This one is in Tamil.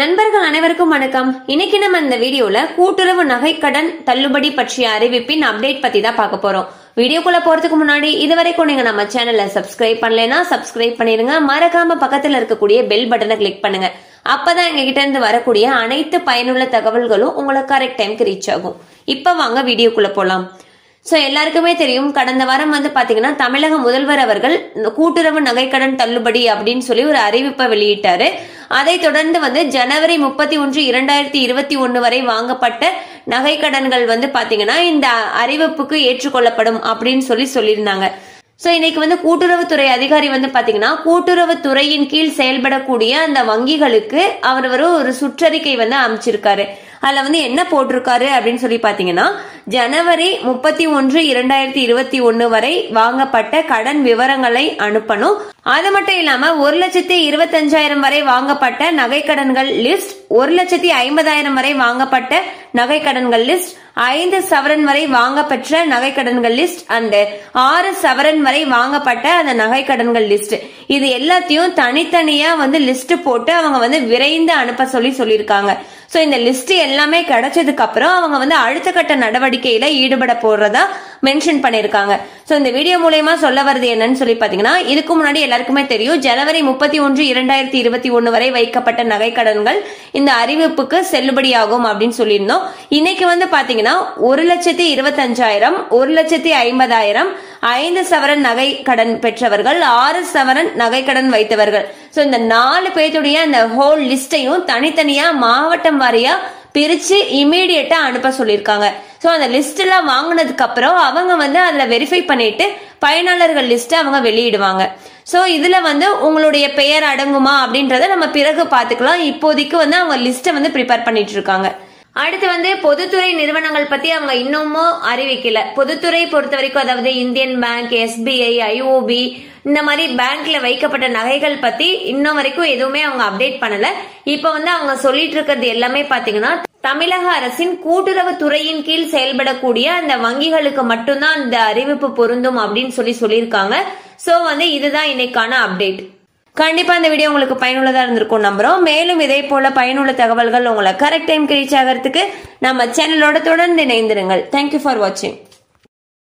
நண்பர்கள் அனைவருக்கும் வணக்கம். இன்னைக்கு நம்ம இந்த வீடியோல கூட்டுறவு நகைக்கடன் தள்ளுபடி பற்றிய அறிவிப்பின் அப்டேட் பத்தி தான் பார்க்க போறோம். வீடியோக்குள்ள போறதுக்கு முன்னாடி இதுவரைக்கும் நீங்க நம்ம சேனலை சப்ஸ்கிரைப் பண்ணலைன்னா சப்ஸ்கிரைப் பண்ணிருங்க. மறக்காம பக்கத்துல இருக்கக்கூடிய பெல் பட்டனை கிளிக் பண்ணுங்க. அப்பதான் எங்க கிட்ட இருந்து வரக்கூடிய அனைத்து பயனுள்ள தகவல்களும் உங்களுக்கு கரெக்ட் டைம்க்கு ரீச் ஆகும். இப்ப வாங்க வீடியோக்குள்ள போலாம். சோ எல்லாருக்குமே தெரியும் கடந்த வாரம் வந்து பாத்தீங்கன்னா தமிழக முதல்வர் அவர்கள் கூட்டுறவு நகைக்கடன் தள்ளுபடி அப்படின்னு சொல்லி ஒரு அறிவிப்பை வெளியிட்டாரு. அதைத் தொடர்ந்து வந்து ஜனவரி முப்பத்தி ஒன்று இரண்டாயிரத்தி இருபத்தி ஒன்னு வரை வாங்கப்பட்ட நகைக்கடன்கள் வந்து பாத்தீங்கன்னா இந்த அறிவிப்புக்கு ஏற்றுக்கொள்ளப்படும் அப்படின்னு சொல்லி சொல்லியிருந்தாங்க. சோ இன்னைக்கு வந்து கூட்டுறவுத்துறை அதிகாரி வந்து பாத்தீங்கன்னா கூட்டுறவுத்துறையின் கீழ் செயல்படக்கூடிய அந்த வங்கிகளுக்கு அவர் ஒரு ஒரு சுற்றறிக்கை வந்து அமைச்சிருக்காரு. அதுல வந்து என்ன போட்டிருக்காரு அப்படின்னு சொல்லி பாத்தீங்கன்னா ஜனவரி முப்பத்தி ஒன்று இரண்டாயிரத்தி இருபத்தி ஒன்னு வரை வாங்கப்பட்ட கடன் விவரங்களை அனுப்பணும். அது மட்டும் இல்லாம ஒரு லட்சத்தி இருபத்தஞ்சாயிரம் வரை வாங்கப்பட்ட நகைக்கடன்கள் லிஸ்ட் ஒரு லட்சத்தி ஐம்பதாயிரம் வரை வாங்கப்பட்ட நகைக்கடன்கள் லிஸ்ட் ஐந்து சவரன் வரை வாங்கப்பெற்ற நகைக்கடன்கள் லிஸ்ட் அண்ட் ஆறு சவரன் வரை வாங்கப்பட்ட அந்த நகைக்கடன்கள் லிஸ்ட் இது எல்லாத்தையும் தனித்தனியா வந்து லிஸ்ட் போட்டு அவங்க வந்து விரைந்து அனுப்ப சொல்லி சொல்லியிருக்காங்க. ஸோ இந்த லிஸ்ட் எல்லாமே கிடைச்சதுக்கு அப்புறம் அவங்க வந்து அடுத்த கட்ட நடவடிக்கையில ஈடுபட போறதா மென்ஷன் பண்ணியிருக்காங்க ஸோ இந்த வீடியோ மூலயமா சொல்ல வருது என்னன்னு சொல்லி பாத்தீங்கன்னா இதுக்கு முன்னாடி எல்லாருக்குமே தெரியும் ஜனவரி முப்பத்தி ஒன்று இரண்டாயிரத்தி இருபத்தி ஒன்னு வரை வைக்கப்பட்ட நகைக்கடன்கள் இந்த அறிவிப்புக்கு செல்லுபடியாகும் அப்படின்னு சொல்லியிருந்தோம். இன்னைக்கு வந்து பாத்தீங்கன்னா ஒரு லட்சத்தி இருபத்தஞ்சாயிரம் ஒரு லட்சத்தி ஐம்பதாயிரம் ஐந்து சவரன் நகை கடன் பெற்றவர்கள் ஆறு சவரன் நகை கடன் வைத்தவர்கள். சோ இந்த நாலு பேர்த்துடைய அந்த ஹோல் லிஸ்டையும் தனித்தனியா மாவட்டம் வாரியா பிரிச்சு இமீடியட்டா அனுப்ப சொல்லியிருக்காங்க. சோ அந்த லிஸ்ட் எல்லாம் வாங்கினதுக்கு அப்புறம் அவங்க வந்து அதுல வெரிஃபை பண்ணிட்டு பயனாளர்கள் லிஸ்ட் அவங்க வெளியிடுவாங்க. சோ இதுல வந்து உங்களுடைய பெயர் அடங்குமா அப்படின்றத நம்ம பிறகு பாத்துக்கலாம் இப்போதைக்கு வந்து அவங்க லிஸ்ட்டை வந்து ப்ரிப்பேர் பண்ணிட்டு இருக்காங்க. அடுத்து வந்து பொதுத்துறை நிறுவனங்கள் பத்தி அவங்க இன்னமும் அறிவிக்கல. பொதுத்துறை பொறுத்த வரைக்கும் அதாவது இந்தியன் பேங்க் எஸ்பிஐ ஐஓபி இந்த மாதிரி பேங்க்ல வைக்கப்பட்ட நகைகள் பத்தி இன்னும் வரைக்கும் எதுவுமே அவங்க அப்டேட் பண்ணல. இப்ப வந்து அவங்க சொல்லிட்டு இருக்கிறது எல்லாமே பாத்தீங்கன்னா தமிழக அரசின் கூட்டுறவு துறையின் கீழ் செயல்படக்கூடிய அந்த வங்கிகளுக்கு மட்டும்தான் இந்த அறிவிப்பு பொருந்தும் அப்படின்னு சொல்லி சொல்லியிருக்காங்க. சோ வந்து இதுதான் இன்னைக்கான அப்டேட். கண்டிப்பா இந்த வீடியோ உங்களுக்கு பயனுள்ளதா இருந்திருக்கும் நம்புறோம். மேலும் இதே போல பயனுள்ள தகவல்கள் உங்களை கரெக்ட் டைம் ரீச் ஆகிறதுக்கு நம்ம சேனலோட தொடர்ந்து இணைந்திருங்கள். தேங்க்யூ ஃபார் வாட்சிங்